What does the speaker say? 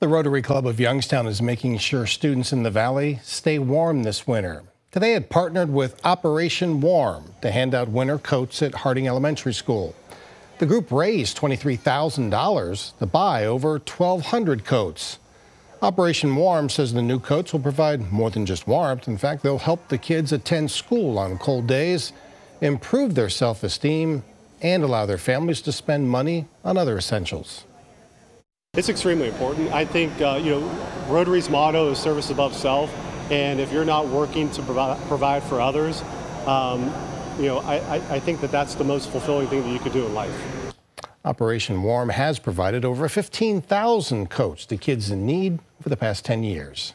The Rotary Club of Youngstown is making sure students in the valley stay warm this winter. Today it partnered with Operation Warm to hand out winter coats at Harding Elementary School. The group raised $23,000 to buy over 1,200 coats. Operation Warm says the new coats will provide more than just warmth. In fact, they'll help the kids attend school on cold days, improve their self esteem, and allow their families to spend money on other essentials. It's extremely important. I think, uh, you know, Rotary's motto is service above self. And if you're not working to provide, provide for others, um, you know, I, I think that that's the most fulfilling thing that you could do in life. Operation Warm has provided over 15,000 coats to kids in need for the past 10 years.